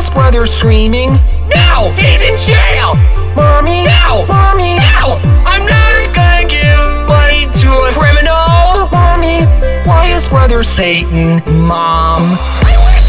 screaming. No! He's in jail! Mommy, No! mommy, No! I'm not gonna give money to a criminal! mommy, why is brother Satan, mom? I!